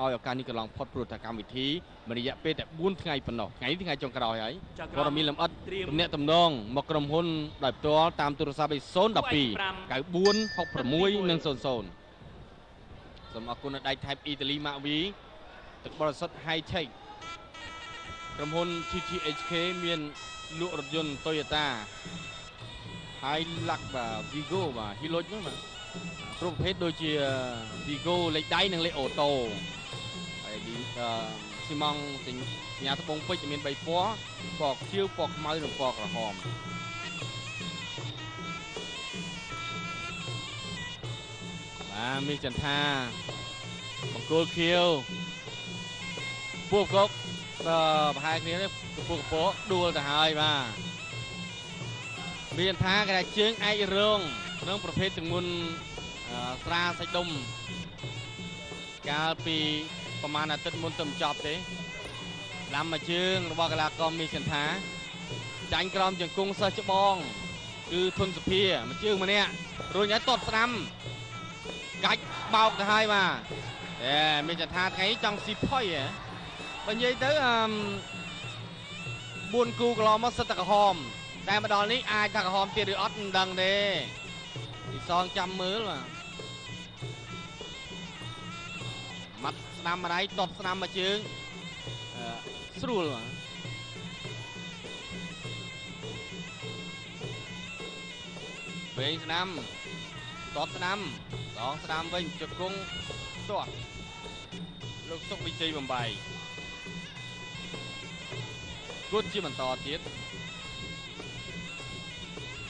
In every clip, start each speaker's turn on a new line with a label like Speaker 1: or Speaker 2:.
Speaker 1: ឲ្យឱកាសនេះកន្លងផុតព្រោះថាកម្មវិធីមួយរយៈពេលតែ4ថ្ងៃប៉ុណ្ណោះថ្ងៃនេះថ្ងៃចុងក្រោយហើយព័ត៌មានលម្អិតទំនាក់ទំនងមកក្រុមហ៊ុនដោយផ្ទាល់តាមទូរស័ព្ទឯ012 94 66និង00សូមអរគុណដល់ដៃថៃបអ៊ីតាលីម៉ាក់វីទឹកបរិសុទ្ធ High Tech ក្រុមហ៊ុន TTHK មានលក់រថយន្ត Toyota Hilux បាទ Vigo បាទ Hilux ហ្នឹងបាទគ្រ ប់ប្រភេទដូចជា Vigo លេខដៃនិងលេខអូតូហើយស៊ីម៉ង់សញ្ញាត្បូងពេជ្រមាន3ពណ៌ពណ៌ខៀវពណ៌ខ្មៅនិងពណ៌ក្រហមបាទមានចន្ទថាបង្គោលខៀវពួកកុកប្រហែលគ្នានេះពួកកពកដួលទៅហើយបាទមានថាគេថាជើងឯករង ក្នុងប្រភេទទាំងមុនស្រាសាច់ដុំកាលពីប្រហែលអាទិត្យមុនទៅចប់ទេដាំមួយជើងរបស់កីឡាករមានសន្តាចាញ់ក្រោមជង្គង់សិស្សច្បង គឺធុនសុភាមួយជើងម្នាក់រួចហើយតបស្ដាំកាច់បោកទៅហើយបាទអេមានចន្ទាថ្ងៃចង់ស៊ីផុយហ៎បើនិយាយទៅអឺ4គូកន្លងមកសិតតែក្រហមតែមកដល់នេះអាចថាក្រហមទៀតឬអត់មិនដឹងទេពី សងចាំមើលបាទម៉ាត់ស្ដាំម្ដាយតបស្ដាំមកជើងស្រួលបាទវែងស្ដាំតបស្ដាំដងស្ដាំវិញជង្គង់ទាត់លោកសុកវិជ័យបំបីគត់ជាបន្តទៀត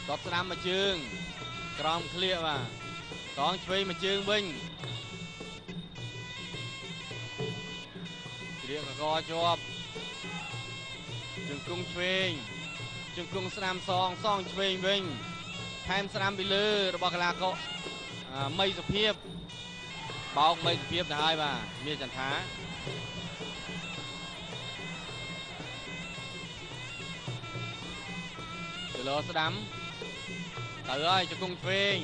Speaker 1: តបស្ដាំមួយជើង ក្រោមក្លៀកបាទតងឆ្វេងមួយជើងវិញក្លៀកកកជាប់ជង្គង់ឆ្វេងជង្គង់ស្ដាំសងសងឆ្វេងវិញថែមស្ដាំពីលើរបស់កីឡាករមីសុភាពបោកមីសុភាពទៅហើយបាទមានចន្ទថាទៅលើស្ដាំ ទៅហើយជង្គង់ឆ្វេង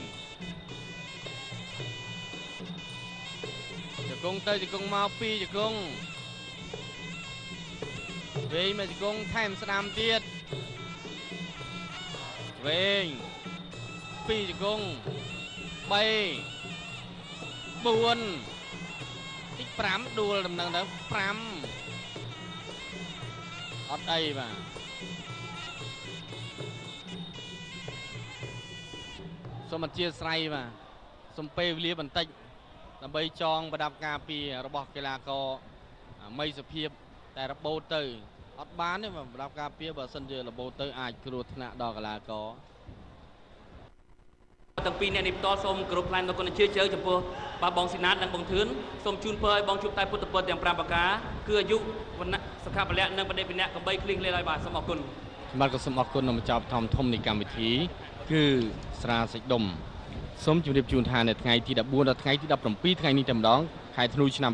Speaker 1: ជង្គង់ទៅជង្គង់មកពីជង្គង់វែងមកជង្គង់ថែមស្ដាំទៀតវែងពីជង្គង់3 4តិច5ដួលដំណឹងទៅ5អត់អីបាទ សូមអធិស្ឋានបាទសូមពេលវេលាបន្តិចដើម្បីចងប្រដាប់ការពាររបស់កីឡាករមីសុភាពតែរបូតទៅអត់បានទេប្រដាប់ការពារបើសិនជារបូតទៅអាចគ្រោះថ្នាក់ដល់កីឡាករ
Speaker 2: ទាំងពីរអ្នកនេះផ្ទាល់សូមគោរពថ្លែងនូវគុណជាជើចំពោះបាទបងស៊ីណាតនិងបងធឿនសូមជូនពរឲ្យបងជួបតែពុទ្ធពរទាំង5ប្រការគឺអាយុវណ្ណៈសុខៈពលៈនិងបដិបញ្ញាកំបីគ្លៀងគ្លាឲ្យបាទសូមអរគុណ
Speaker 1: សម្រាប់ក៏សូមអរគុណនៅម្ចាស់ធំធំនៃកម្មវិធី គឺស្រាសាច់ដុំសូមជម្រាបជូនថានៅថ្ងៃទី14ដល់ថ្ងៃទី17ថ្ងៃនេះតែម្ដងខែធ្នូឆ្នាំ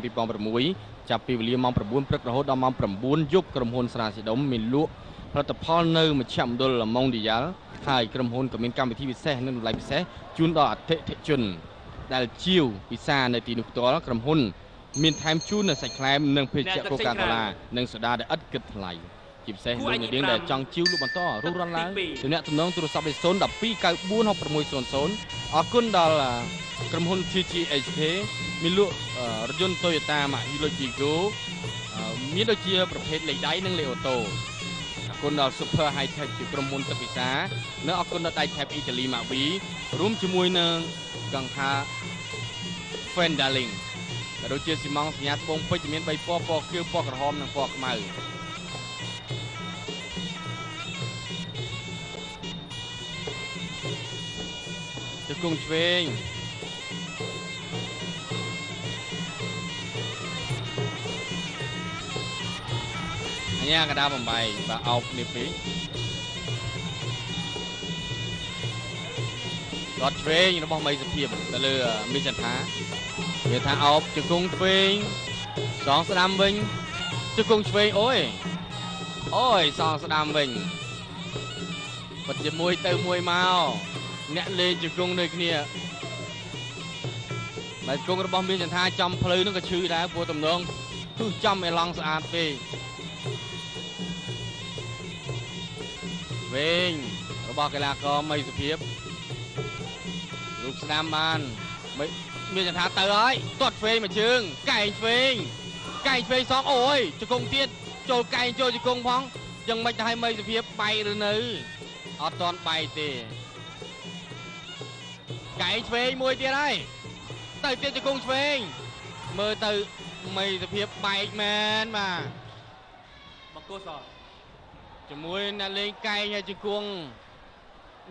Speaker 1: 2006ចាប់ពីវេលាម៉ោង9ព្រឹករហូតដល់ម៉ោង9យប់ក្រុមហ៊ុនស្រាសាច់ដុំមានលក់ផលិតផលនៅមជ្ឈមណ្ឌលម៉ុងឌីយ៉ាល់ហើយក្រុមហ៊ុនក៏មានកម្មវិធីពិសេសនិងតម្លៃពិសេសជូនដល់អតិថិជន ដែលជាវពិសានៅទីនោះផ្ទាល់ក្រុមហ៊ុន មានថែមជូននៅសាច់ខ្លែមនិងភេសជ្ជៈកូកាកូឡានិងសូដាដែលឥតគិតថ្លៃ។ ជាពិសេសលោកនាងដែលចង់ជីវលក់បន្តរស់រានឡើងទំនាក់ទំនងទូរស័ព្ទលេខ012 946600អរគុណដល់ក្រុមហ៊ុន TGHK មានលក់រថយន្ត Toyota Hilux Vigo មានដូចជាប្រភេទលេខដៃនិងលេខអូតូអរគុណដល់ Super High Tech ជាក្រុមហ៊ុនទឹកពិសានិងអរគុណដល់ដៃថេបអ៊ីតាលី Mavi រួមជាមួយនឹងកង្ហា Fendaling ក៏ដូចជាស៊ីម៉ងសញ្ញាត្បូងពេជ្រមាន3ពណ៌ពណ៌ខៀវពណ៌ក្រហមនិងពណ៌ខ្មៅ គង់ឆ្វេងអញ្ញាកដាបំបីបាទអោបនេះពីររត់ឆ្វេងរបស់មីសុភាពទៅលើមីចន្ទាវាថាអោបជង្គង់ឆ្វេងសងស្ដាំវិញជង្គង់ឆ្វេងអូយអូយសងស្ដាំវិញពិតជាមួយទៅមួយមក អ្នកលេងជង្គង់ដូចគ្នាហើយគង់របស់មានចន្ទាចំភ្លឺនឹងក៏ឈឺដែរព្រោះតំណងទុះចំអេឡង់ស្អាតពេកវែងរបស់កីឡាករមីសុភាពរូបស្ដាំបានមីមានចន្ទាទៅហើយទាត់ឆ្វេងមួយជើងកែងឆ្វេងកែងឆ្វេងសងអូយជង្គង់ទៀតចូលកែងចូលជង្គង់ផងយ៉ាងម៉េចទៅឲ្យមីសុភាពបែកឬនៅអត់តន់បែកទេ កែងឆ្វេងមួយទៀតហើយទៅទៀតជង្គង់ឆ្វេងមើលទៅមីសុភាពបែកមែនបាទ
Speaker 2: បង្គោលស
Speaker 1: ជាមួយអ្នកលេងកែងហើយជង្គង់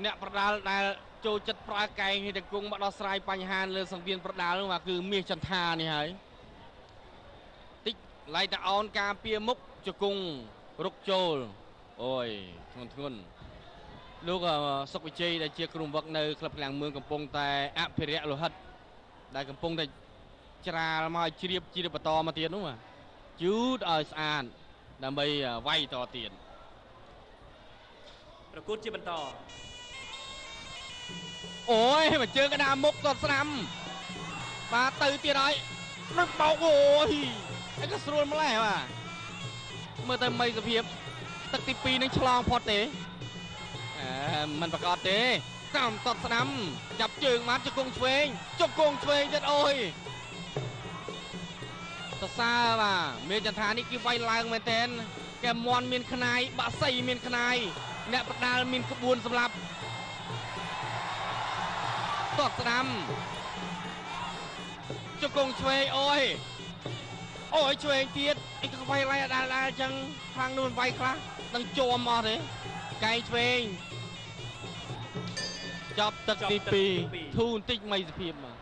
Speaker 1: អ្នកប្រដាល់ដែលចូលចិត្តប្រើកែងហើយជង្គង់មកដោះស្រាយបញ្ហាលើសង្វៀនប្រដាល់នោះបាទគឺមាសចន្ទានេះហើយតិចឡៃតាអោនការពៀមុខជង្គង់រុកចូលអូយធ្ងន់ធ្ងន់ លោកអឺសុកវិជ័យដែលជាក្រុមវឹកនៅក្លឹបឃ្លាំងមឿងកំពុងតែអភិរក្សលោហិតដែលកំពុងតែច្រាលមកឲ្យជ្រាបជ្រាបបន្តមកទៀតនោះបាទជូតឲ្យស្អាតដើម្បីអឺវាយតទៀត
Speaker 2: ប្រកួតជាបន្ត
Speaker 1: អូយមកជើងកណ្ដាលមុខតស្រាំបាទទៅទៀតហើយរត់បោកអូយអីក៏ស្រួលម្ល៉េះបាទមើលទៅមីសភាពទឹកទី2នឹងឆ្លងផុតទេ មិនប្រកាសទេតាមតតស្ដាំចាប់ជើងមកជង្គង់ឆ្វេងជង្គង់ឆ្វេងទៀតអូយសរសើរបាទមេចន្ទានេះគឺវាយឡើងមែនតែនែមន់មានខ្នាយបាក់សៃមានខ្នាយអ្នកបដាលមានក្បួនសម្រាប់តបស្ដាំជង្គង់ឆ្វេងអូយអូយឆ្វេងទៀតអីក៏វាយឡាយអដាលដាលអញ្ចឹងខាងនោះវាយខ្លះនឹងជោមអស់ទេ កែងឆ្វេងចប់ទឹកទី2ធូរបន្តិចមិនសុភាពមក